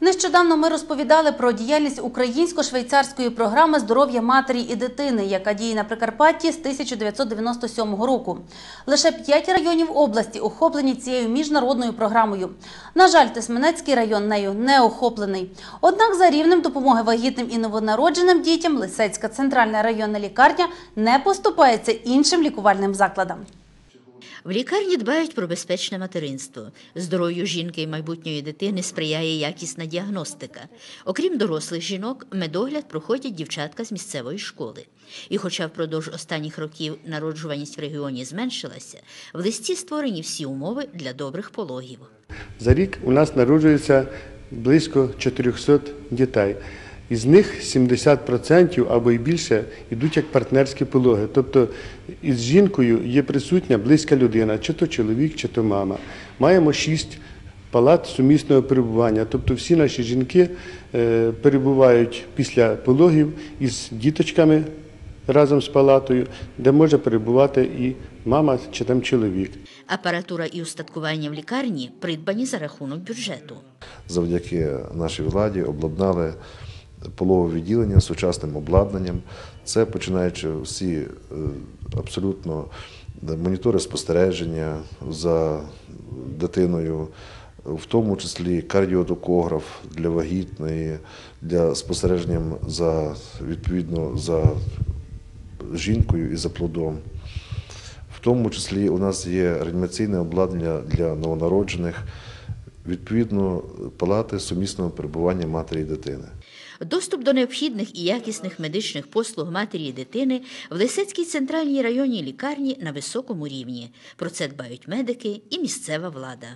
Нещодавно ми розповідали про діяльність українсько-швейцарської програми здоров'я матері і дитини, яка діє на Прикарпатті з 1997 року. Лише п'ять районів області охоплені цією міжнародною програмою. На жаль, Тисменецький район нею не охоплений. Однак за рівнем допомоги вагітним і новонародженим дітям Лисецька центральна районна лікарня не поступається іншим лікувальним закладам. В лікарні дбають про безпечне материнство. Здоров'ю жінки і майбутньої дитини сприяє якісна діагностика. Окрім дорослих жінок, медогляд проходять дівчатка з місцевої школи. І хоча впродовж останніх років народжуваність в регіоні зменшилася, в листі створені всі умови для добрих пологів. За рік у нас народжується близько 400 дітей. Із них 70% або й більше йдуть як партнерські пологи. Тобто із жінкою є присутня близька людина, чи то чоловік, чи то мама. Маємо шість палат сумісного перебування. Тобто всі наші жінки е, перебувають після пологів із діточками разом з палатою, де може перебувати і мама чи там чоловік. Апаратура і устаткування в лікарні придбані за рахунок бюджету. завдяки нашій владі обладнали пологове відділення сучасним обладнанням. Це починаючи всі е, абсолютно монітори спостереження за дитиною, в тому числі кардіотокограф для вагітної, для спостереження за відповідно за жінкою і за плодом. В тому числі у нас є реанімаційне обладнання для новонароджених, відповідно палати сумісного перебування матері і дитини. Доступ до необхідних і якісних медичних послуг матері і дитини в Лисецькій центральній районній лікарні на високому рівні. Про це дбають медики і місцева влада.